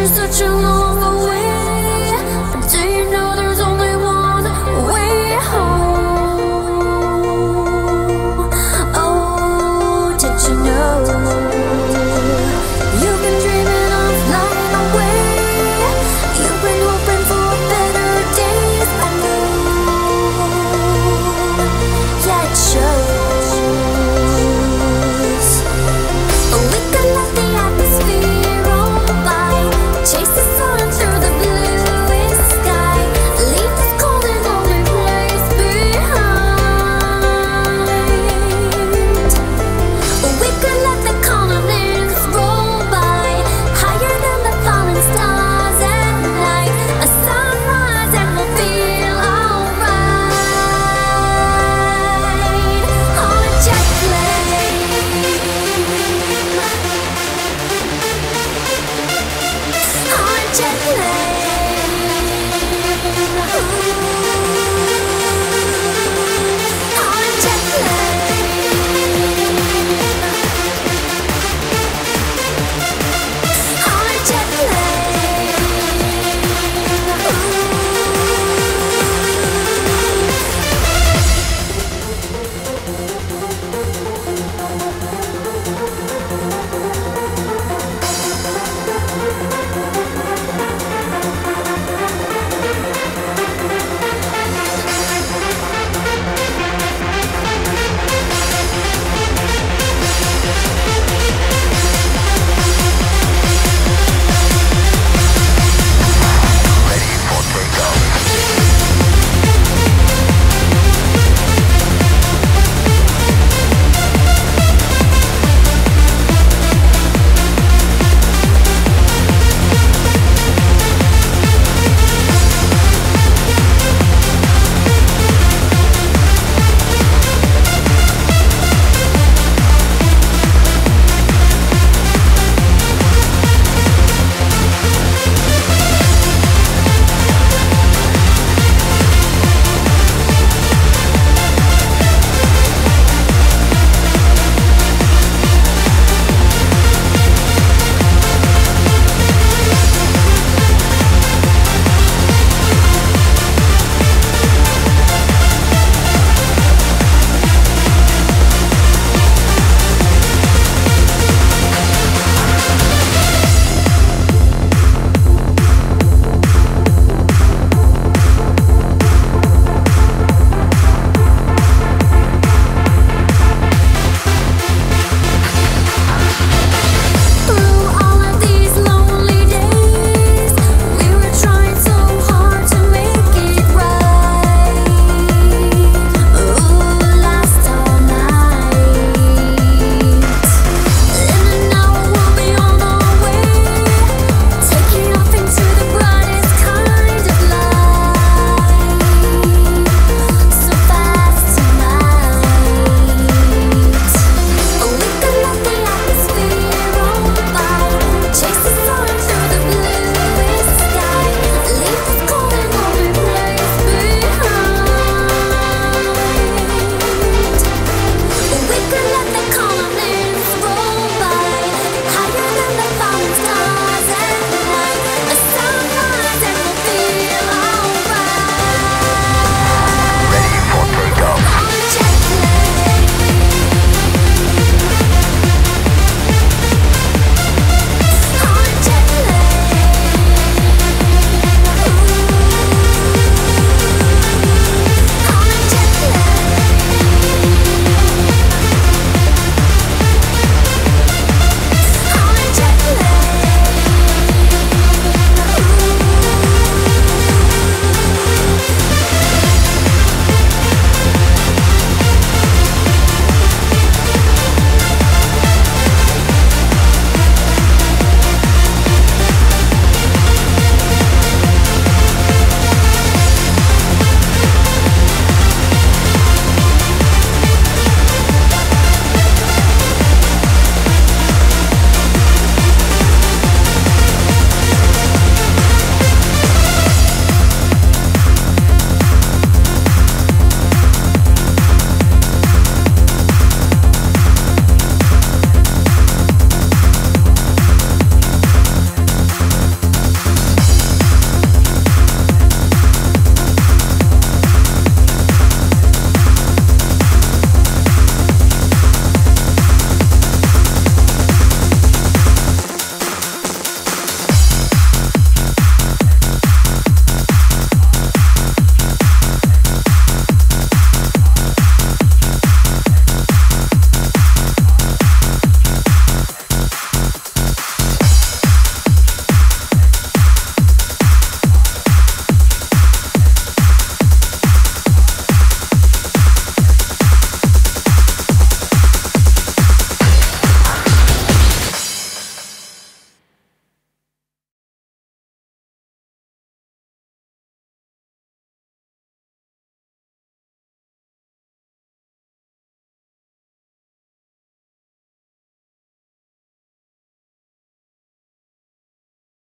You're such a long way tonight.